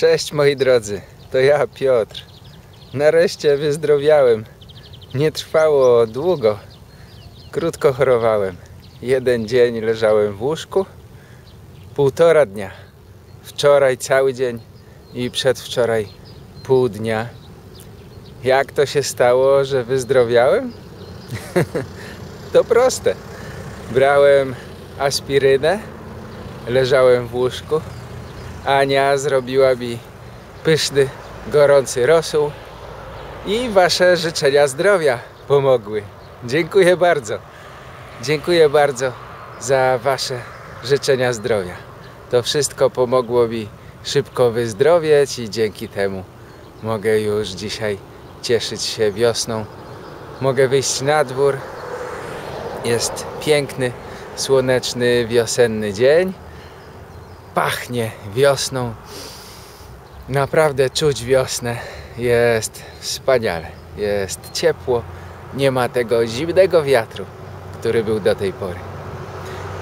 Cześć moi drodzy, to ja Piotr. Nareszcie wyzdrowiałem. Nie trwało długo. Krótko chorowałem. Jeden dzień leżałem w łóżku, półtora dnia. Wczoraj cały dzień i przedwczoraj pół dnia. Jak to się stało, że wyzdrowiałem? to proste. Brałem aspirynę, leżałem w łóżku. Ania zrobiła mi pyszny, gorący rosół i wasze życzenia zdrowia pomogły. Dziękuję bardzo. Dziękuję bardzo za wasze życzenia zdrowia. To wszystko pomogło mi szybko wyzdrowieć i dzięki temu mogę już dzisiaj cieszyć się wiosną. Mogę wyjść na dwór. Jest piękny, słoneczny, wiosenny dzień. Pachnie wiosną. Naprawdę czuć wiosnę. Jest wspaniale. Jest ciepło. Nie ma tego zimnego wiatru, który był do tej pory.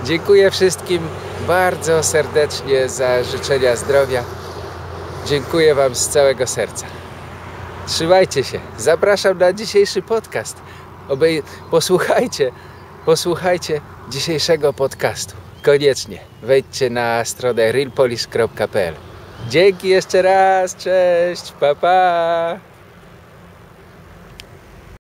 Dziękuję wszystkim bardzo serdecznie za życzenia zdrowia. Dziękuję Wam z całego serca. Trzymajcie się. Zapraszam na dzisiejszy podcast. Obej... Posłuchajcie, posłuchajcie dzisiejszego podcastu. Koniecznie. Wejdźcie na stronę realpolish.pl Dzięki jeszcze raz. Cześć. Pa, pa.